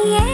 yeah.